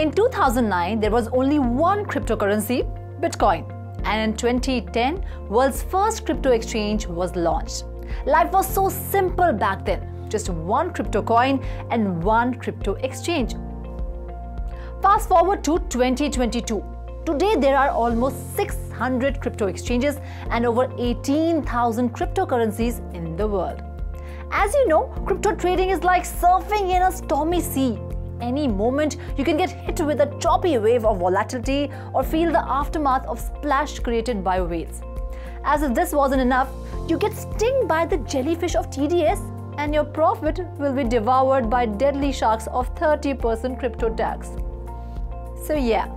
In 2009, there was only one cryptocurrency, Bitcoin. And in 2010, world's first crypto exchange was launched. Life was so simple back then. Just one crypto coin and one crypto exchange. Fast forward to 2022. Today, there are almost 600 crypto exchanges and over 18,000 cryptocurrencies in the world. As you know, crypto trading is like surfing in a stormy sea. Any moment, you can get hit with a choppy wave of volatility or feel the aftermath of splash created by waves. As if this wasn't enough, you get stung by the jellyfish of TDS and your profit will be devoured by deadly sharks of 30% crypto tax. So yeah,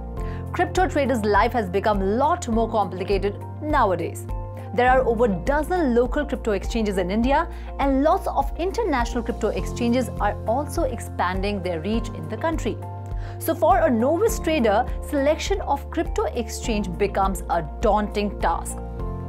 crypto traders' life has become a lot more complicated nowadays. There are over a dozen local crypto exchanges in India and lots of international crypto exchanges are also expanding their reach in the country. So for a novice trader, selection of crypto exchange becomes a daunting task.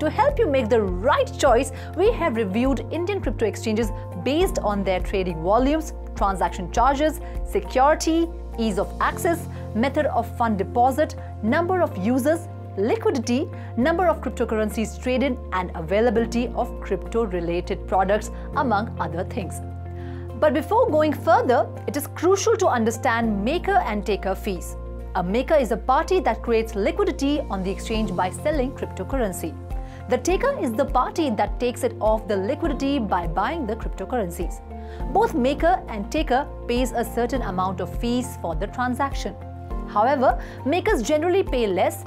To help you make the right choice, we have reviewed Indian crypto exchanges based on their trading volumes, transaction charges, security, ease of access, method of fund deposit, number of users, liquidity, number of cryptocurrencies traded, and availability of crypto related products, among other things. But before going further, it is crucial to understand maker and taker fees. A maker is a party that creates liquidity on the exchange by selling cryptocurrency. The taker is the party that takes it off the liquidity by buying the cryptocurrencies. Both maker and taker pays a certain amount of fees for the transaction. However, makers generally pay less.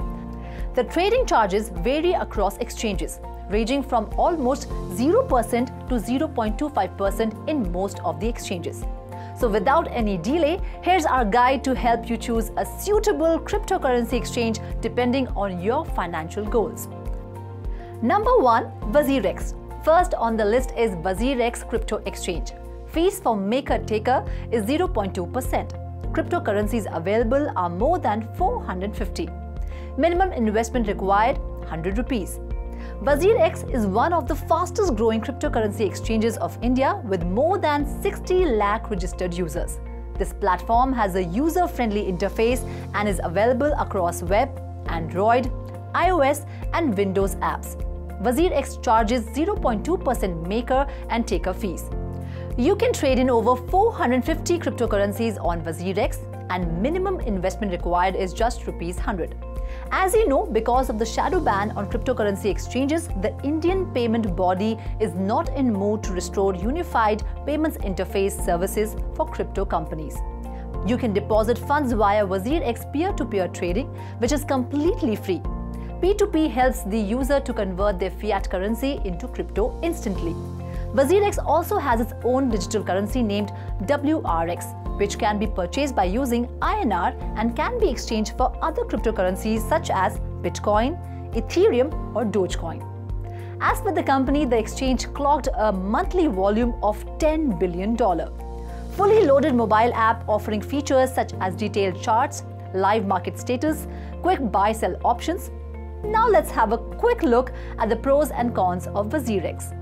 The trading charges vary across exchanges, ranging from almost 0% to 0.25% in most of the exchanges. So without any delay, here's our guide to help you choose a suitable cryptocurrency exchange depending on your financial goals. Number 1. WazirX. First on the list is WazirX Crypto Exchange. Fees for maker taker is 0.2%. Cryptocurrencies available are more than 450. Minimum investment required 100 rupees. WazirX is one of the fastest growing cryptocurrency exchanges of India with more than 60 lakh registered users. This platform has a user friendly interface and is available across web, Android, iOS, and Windows apps. WazirX charges 0.2% maker and taker fees. You can trade in over 450 cryptocurrencies on WazirX and minimum investment required is just rupees 100. As you know, because of the shadow ban on cryptocurrency exchanges, the Indian payment body is not in mood to restore unified payments interface services for crypto companies. You can deposit funds via WazirX peer-to-peer trading, which is completely free. P2P helps the user to convert their fiat currency into crypto instantly. WazirX also has its own digital currency named WRX, which can be purchased by using INR and can be exchanged for other cryptocurrencies such as Bitcoin, Ethereum, or Dogecoin. As per the company, the exchange clocked a monthly volume of $10 billion. Fully loaded mobile app offering features such as detailed charts, live market status, quick buy sell options, now let's have a quick look at the pros and cons of WazirX.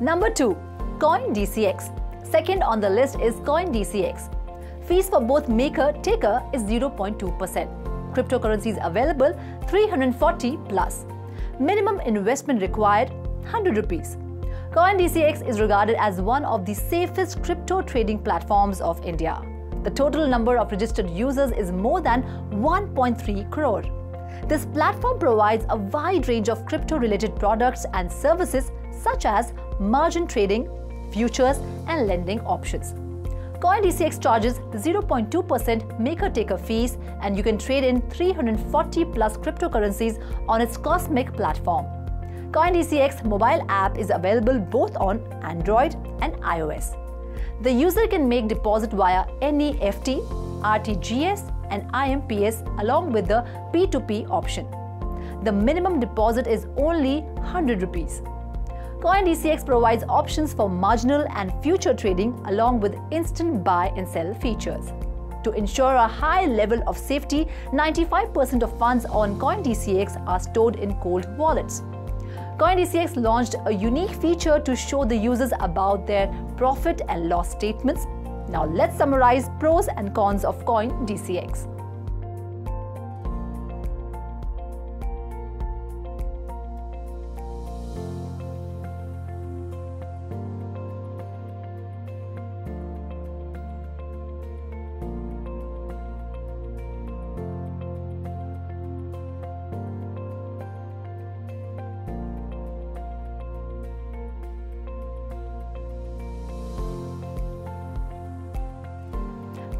Number 2. CoinDCX. Second on the list is CoinDCX. Fees for both maker taker is 0.2%. Cryptocurrencies available 340 plus. Minimum investment required 100 rupees. CoinDCX is regarded as one of the safest crypto trading platforms of India. The total number of registered users is more than 1.3 crore. This platform provides a wide range of crypto related products and services such as margin trading, futures, and lending options. CoinDCX charges 0.2% maker-taker fees and you can trade in 340 plus cryptocurrencies on its Cosmic platform. CoinDCX mobile app is available both on Android and iOS. The user can make deposit via NEFT, RTGS, and IMPS along with the P2P option. The minimum deposit is only 100 rupees. CoinDCX provides options for marginal and future trading along with instant buy and sell features. To ensure a high level of safety, 95% of funds on CoinDCX are stored in cold wallets. CoinDCX launched a unique feature to show the users about their profit and loss statements. Now let's summarize pros and cons of CoinDCX.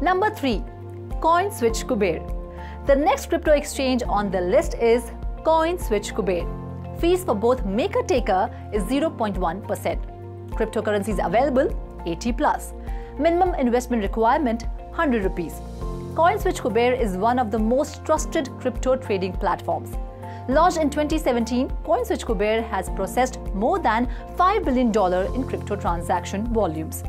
Number 3. CoinSwitch Kuber. The next crypto exchange on the list is CoinSwitch Kuber. Fees for both maker taker is 0.1%. Cryptocurrencies available 80 plus. Minimum investment requirement 100 rupees. CoinSwitch Kuber is one of the most trusted crypto trading platforms. Launched in 2017, CoinSwitch Kuber has processed more than $5 billion in crypto transaction volumes.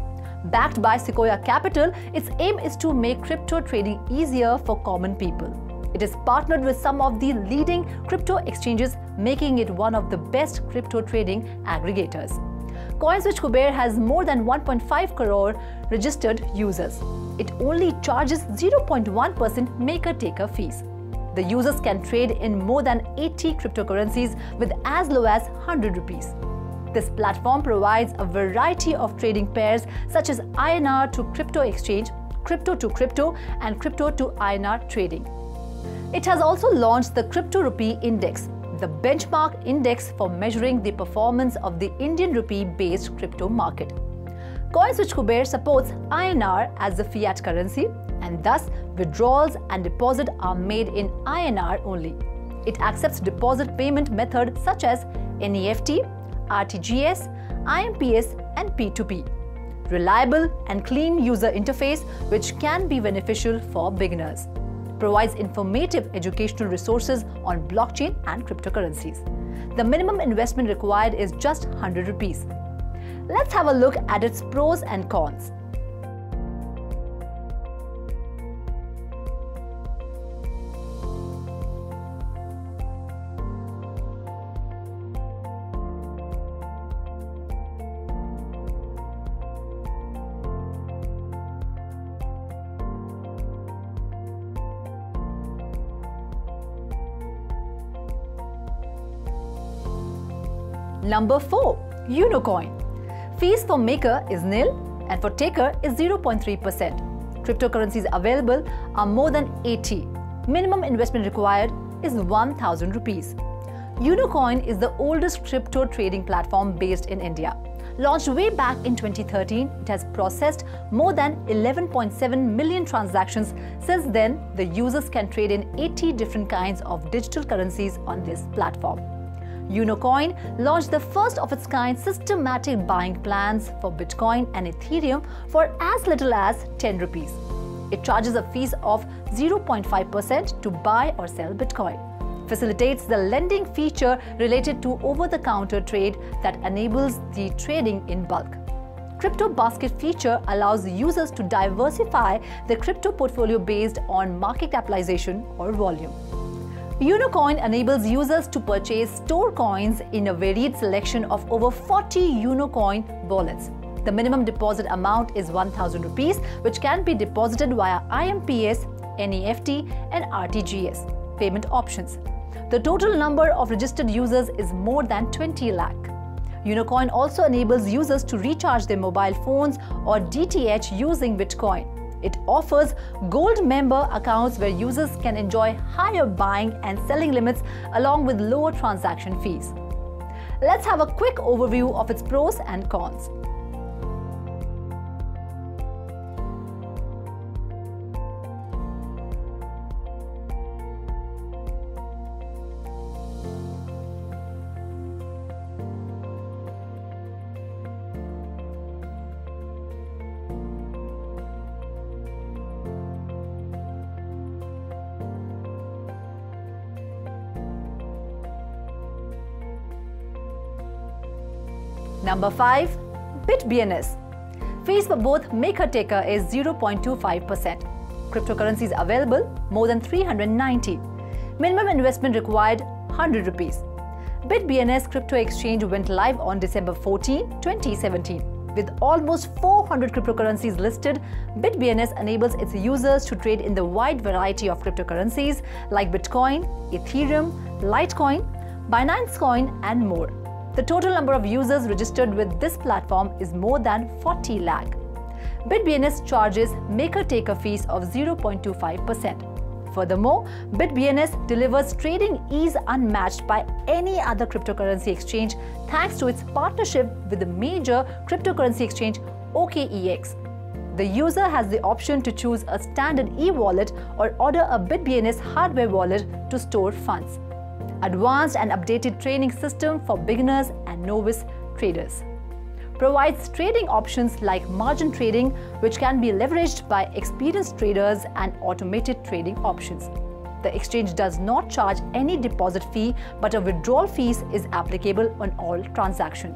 Backed by Sequoia Capital, its aim is to make crypto trading easier for common people. It is partnered with some of the leading crypto exchanges, making it one of the best crypto trading aggregators. CoinSwitch Kuber has more than 1.5 crore registered users. It only charges 0.1% maker-taker fees. The users can trade in more than 80 cryptocurrencies with as low as 100 rupees. This platform provides a variety of trading pairs such as INR to crypto exchange, crypto to crypto, and crypto to INR trading. It has also launched the Crypto Rupee Index, the benchmark index for measuring the performance of the Indian rupee based crypto market. CoinSwitch Kuber supports INR as the fiat currency, and thus withdrawals and deposit are made in INR only. It accepts deposit payment methods such as NEFT, RTGS, IMPS, and P2P. Reliable and clean user interface which can be beneficial for beginners. Provides informative educational resources on blockchain and cryptocurrencies. The minimum investment required is just 100 rupees. Let's have a look at its pros and cons. Number 4. Unocoin. Fees for maker is nil and for taker is 0.3%. Cryptocurrencies available are more than 80. Minimum investment required is 1000 rupees. Unocoin is the oldest crypto trading platform based in India. Launched way back in 2013, it has processed more than 11.7 million transactions. Since then, the users can trade in 80 different kinds of digital currencies on this platform. Unocoin launched the first of its kind systematic buying plans for Bitcoin and Ethereum for as little as 10 rupees. It charges a fees of 0.5% to buy or sell Bitcoin. Facilitates the lending feature related to over-the-counter trade that enables the trading in bulk. Crypto Basket feature allows users to diversify their crypto portfolio based on market capitalization or volume. Unocoin enables users to purchase store coins in a varied selection of over 40 Unocoin wallets. The minimum deposit amount is 1000 rupees, which can be deposited via IMPS, NEFT, and RTGS payment options. The total number of registered users is more than 20 lakh. Unocoin also enables users to recharge their mobile phones or DTH using Bitcoin. It offers gold member accounts where users can enjoy higher buying and selling limits along with lower transaction fees. Let's have a quick overview of its pros and cons. Number 5. BitBNS. Fees for both maker taker is 0.25%. Cryptocurrencies available more than 390. Minimum investment required 100 rupees. BitBNS crypto exchange went live on December 14, 2017. With almost 400 cryptocurrencies listed, BitBNS enables its users to trade in the wide variety of cryptocurrencies like Bitcoin, Ethereum, Litecoin, Binance Coin, and more. The total number of users registered with this platform is more than 40 lakh. BitBNS charges maker-taker fees of 0.25%. Furthermore, BitBNS delivers trading ease unmatched by any other cryptocurrency exchange thanks to its partnership with the major cryptocurrency exchange OKEX. The user has the option to choose a standard e-wallet or order a BitBNS hardware wallet to store funds. Advanced and updated training system for beginners and novice traders provides trading options like margin trading, which can be leveraged by experienced traders and automated trading options. The exchange does not charge any deposit fee, but a withdrawal fees is applicable on all transactions.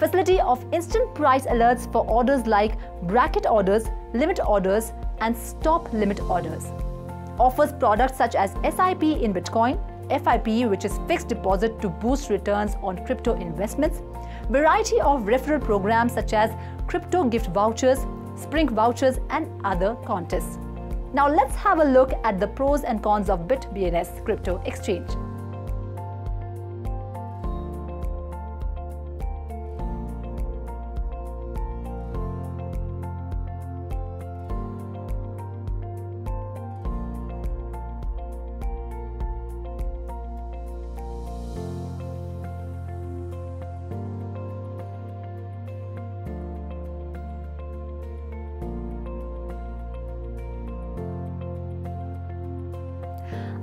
Facility of instant price alerts for orders like bracket orders, limit orders, and stop limit orders. Offers products such as SIP in Bitcoin, FIP, which is fixed deposit to boost returns on crypto investments, variety of referral programs such as crypto gift vouchers, Spring vouchers, and other contests. Now let's have a look at the pros and cons of BitBNS crypto exchange.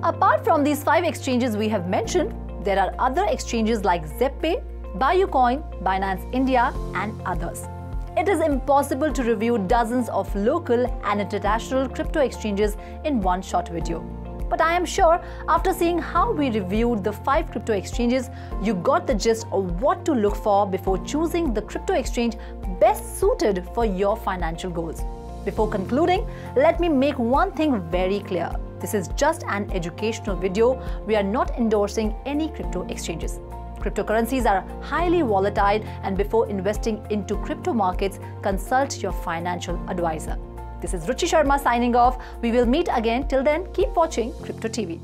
Apart from these five exchanges we have mentioned, there are other exchanges like ZebPay, BuyUcoin, Binance India, and others. It is impossible to review dozens of local and international crypto exchanges in one short video. But I am sure after seeing how we reviewed the five crypto exchanges, you got the gist of what to look for before choosing the crypto exchange best suited for your financial goals. Before concluding, let me make one thing very clear. This is just an educational video. We are not endorsing any crypto exchanges. Cryptocurrencies are highly volatile and before investing into crypto markets, consult your financial advisor. This is Ruchi Sharma signing off. We will meet again. Till then, keep watching Crypto TV.